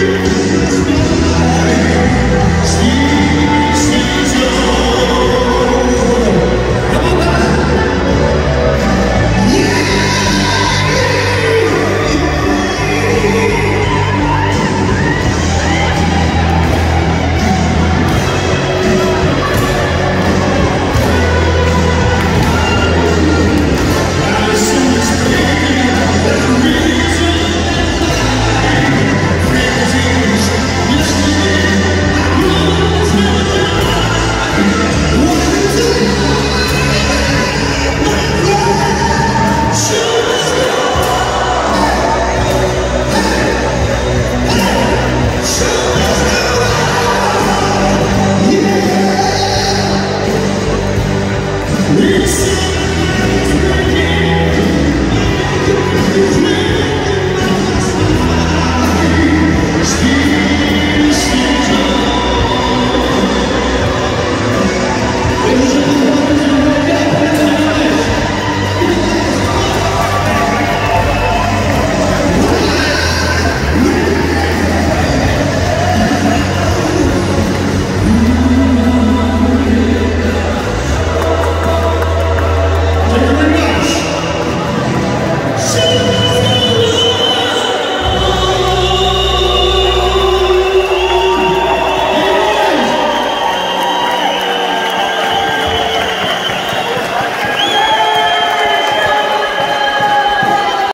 you.